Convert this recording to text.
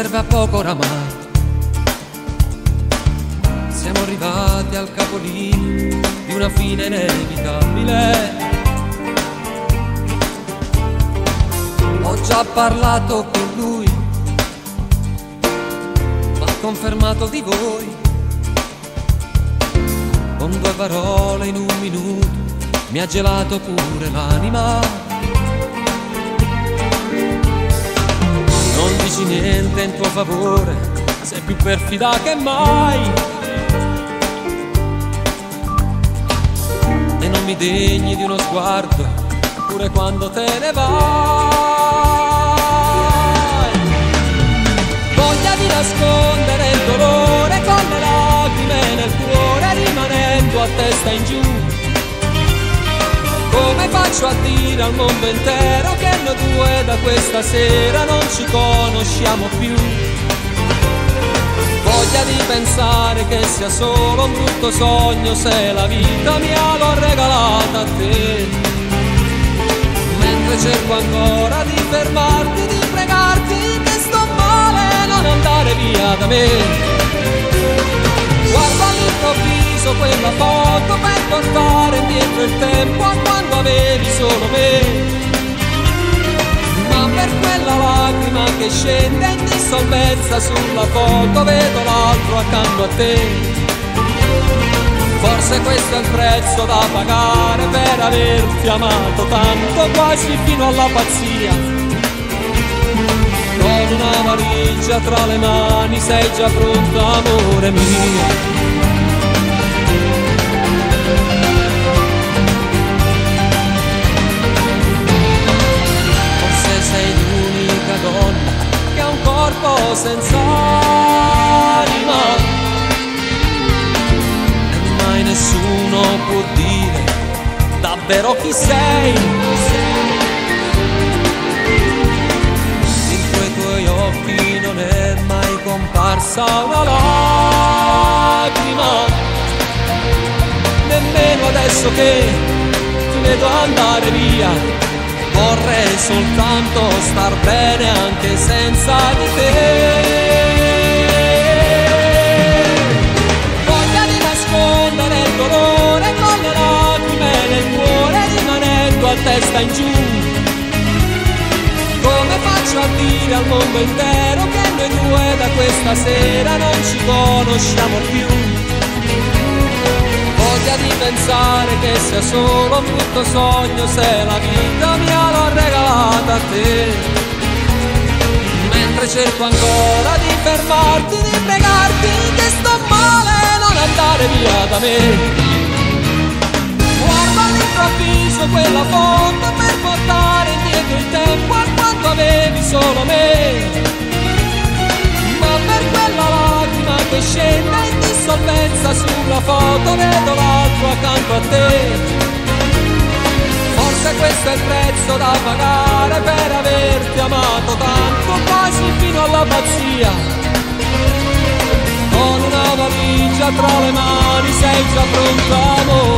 serve a poco oramai. Siamo arrivati al capolinea di una fine inevitabile. Ho già parlato con lui, ma confermato di voi. Con due parole in un minuto mi ha gelato pure l'anima. Niente in tuo favore, sei più perfida che mai. E non mi degni di uno sguardo, pure quando te ne vai. Voglia di nascondere il dolore con le lacrime nel cuore, rimanendo a testa in giù faccio a dire al mondo intero che noi due da questa sera non ci conosciamo più? Voglia di pensare che sia solo un brutto sogno se la vita mi l'ho regalata a te. Mentre cerco ancora di fermarti, di pregarti che sto male, non andare via da me. Guardo all'improvviso quella foto per portare indietro il tempo a quando avevi solo me. Ma per quella lacrima che scende in dissolvenza sulla foto vedo l'altro accanto a te. Forse questo è il prezzo da pagare per averti amato tanto quasi fino alla pazzia con una valigia tra le mani sei già pronto amore mio senza anima. E mai nessuno può dire davvero chi sei. In quei tuoi occhi non è mai comparsa una lacrima. Nemmeno adesso che ti vedo andare via vorrei soltanto star bene anche senza di te. Voglia di nascondere il dolore con le lacrime nel cuore rimanendo a testa in giù. Come faccio a dire al mondo intero che noi due da questa sera non ci conosciamo più sia solo un brutto sogno se la vita mia l'ho regalata a te. Mentre cerco ancora di fermarti, di pregarti che sto male, non andare via da me. Guardo all'improvviso quella foto per portare indietro il tempo a quando avevi solo me. Ma per quella lacrima che scende dissolvenza sulla foto vedo l'altro accanto a te. Forse questo è il prezzo da pagare per averti amato tanto, quasi fino alla pazzia. Con una valigia tra le mani sei già pronto amore.